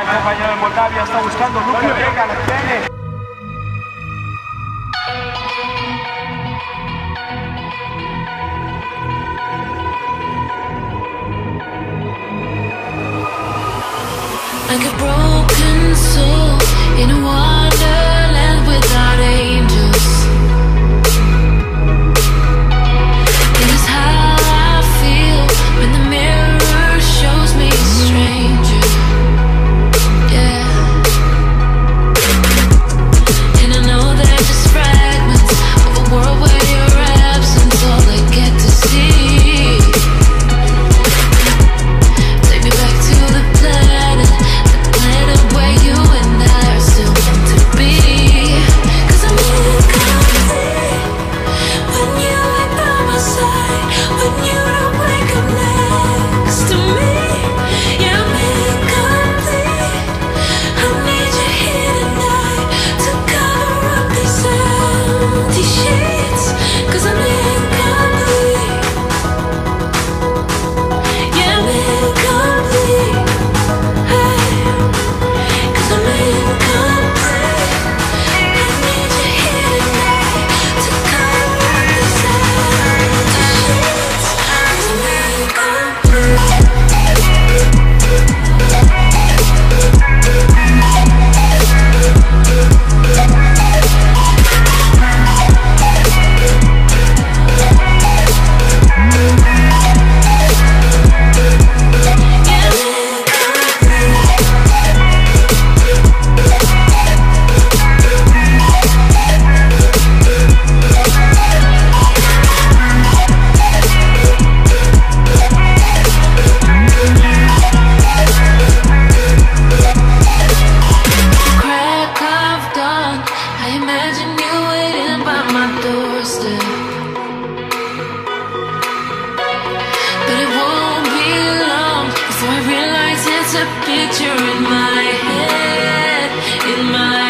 el compañero de Moldavia está buscando núcleo, llega, lo tiene. Like a broken soul. picture in my head, in my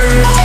earth.